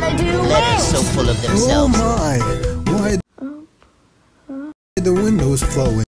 wanna do letters so full of themselves. Oh my! Why the windows flowing?